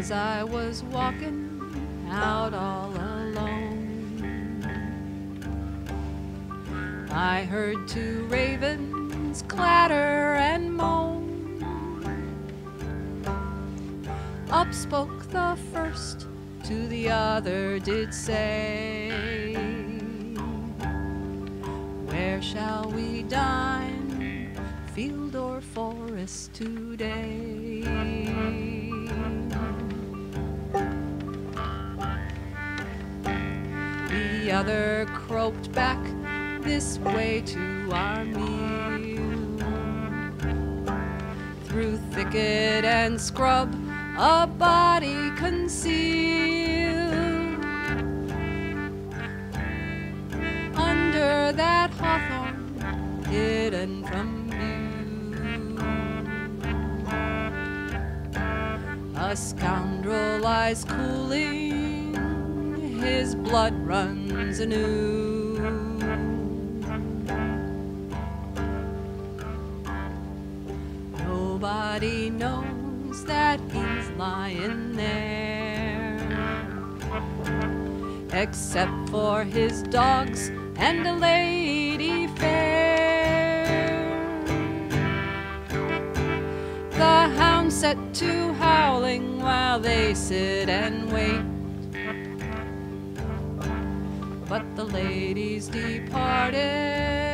as I was walking out all alone. I heard two ravens clatter and moan. Up spoke the first, to the other did say, Where shall we dine, field or forest today? The other croaked back this way to our meal. Through thicket and scrub, a body concealed. Under that hawthorn, hidden from view. A scoundrel lies cooling, his blood runs anew. Nobody knows that he's lying there, except for his dogs and a lady fair. The hounds set to howling while they sit and wait. But the ladies departed,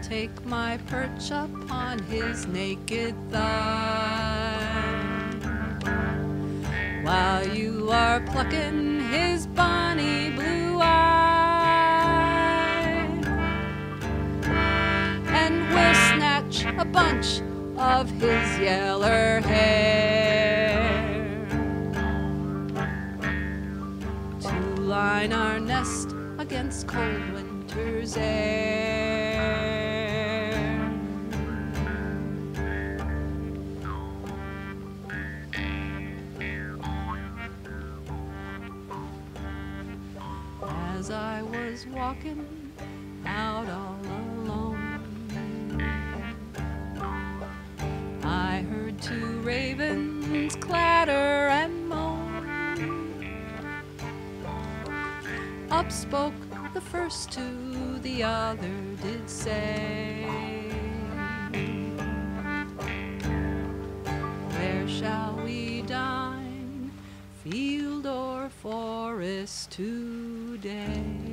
I'll take my perch upon his naked thigh. While you are plucking his bonny blue eye, and we'll snatch a bunch of his yeller hair. To line our nest against cold winter's air. As I was walking out all alone, I heard two ravens clatter and moan. Up spoke the first to, the other did say, Where shall we dine, field or forest today?